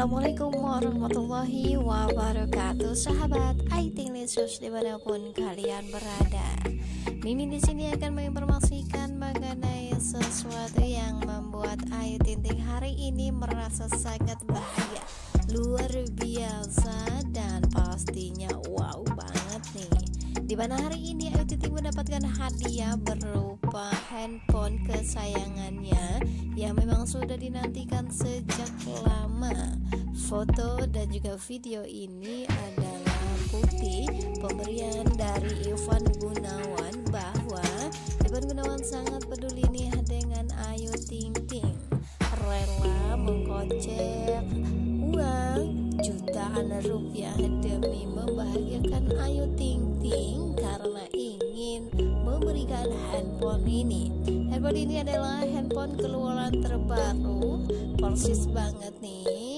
Assalamualaikum warahmatullahi wabarakatuh. Sahabat IT Licious di mana pun kalian berada. Mimin di sini akan menginformasikan mengenai sesuatu yang membuat Ayu Tinting hari ini merasa sangat bahagia. Luar biasa dan pastinya wow banget nih. Di mana hari ini Ayu Ting mendapatkan hadiah berupa handphone kesayangannya yang memang sudah dinantikan sejak lama. Foto dan juga video ini adalah bukti pemberian dari Ivan Gunawan bahwa Ivan Gunawan sangat peduli nih dengan Ayu Ting Ting. Rela mengkocek uang jutaan rupiah demi membahagiakan Ayu Ting Ting karena ingin memberikan handphone ini. Handphone ini adalah handphone keluaran terbaru, persis banget nih,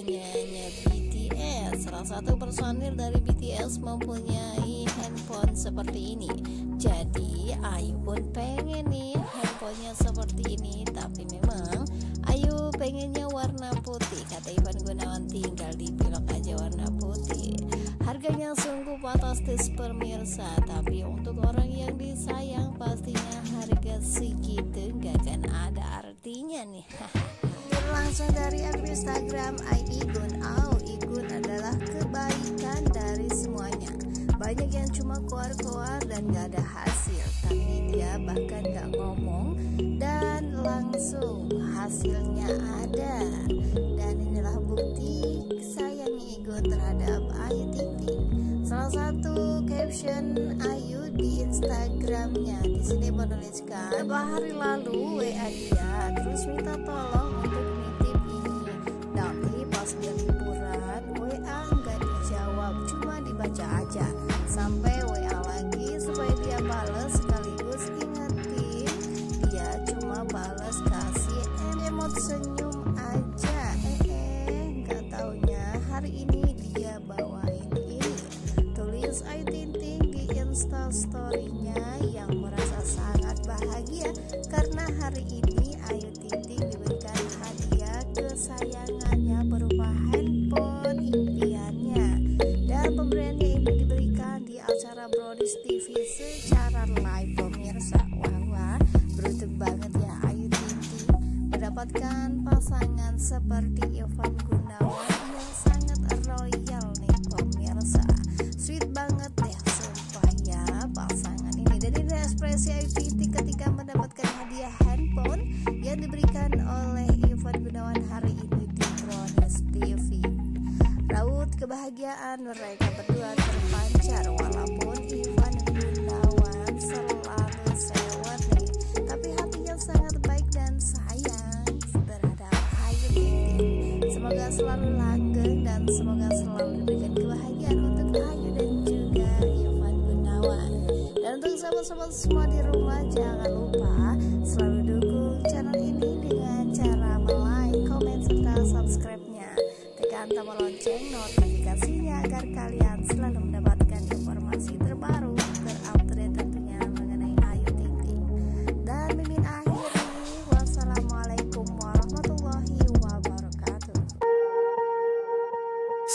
punyanya BTS. Salah satu personil dari BTS mempunyai handphone seperti ini. Jadi Ayu pun pengen nih handphonenya seperti ini, tapi memang Ayu pengennya warna putih. Kata Ivan Gunawan tinggal dipilok aja warna putih. Harganya sungguh fantastis pemirsa Tapi untuk orang yang disayang pastinya harga segitu gak akan ada artinya nih Langsung dari akun Instagram Igun Au Igun adalah kebaikan dari semuanya Banyak yang cuma keluar-keluar dan gak ada hasil Tapi dia bahkan gak ngomong Dan langsung hasilnya ada Dan inilah bukti sayang Igun terhadap Ayu Ting Ting. Salah satu caption Ayu di Instagramnya di sini menuliskan beberapa hari lalu WA dia terus minta tolong untuk. Dia liburan WA nggak dijawab cuma dibaca aja. Sampai WA lagi supaya dia balas sekaligus ingetin. Dia cuma balas kasih emot senyum aja mendapatkan pasangan seperti Ivan Gunawan yang sangat royal nih pemirsa. Sweet banget deh sumpah ya pasangan ini. Dan ini ekspresi Ting ketika mendapatkan hadiah handphone yang diberikan oleh Ivan Gunawan hari ini di Brownies TV raut kebahagiaan mereka berdua terpancar walaupun Ivan Gunawan selalu sewot selalu langgeng dan semoga selalu diberikan kebahagiaan untuk Ayu dan juga Ivan Gunawan. Dan untuk sahabat-sahabat semua di rumah jangan lupa selalu dukung channel ini dengan cara like, komen, serta subscribe-nya. Tekan tombol lonceng notifikasinya agar kalian selalu mendapatkan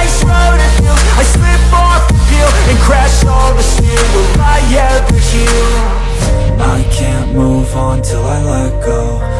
nice road it feels I slip off the peel And crash all the steel. Will I ever heal? I can't move on till I let go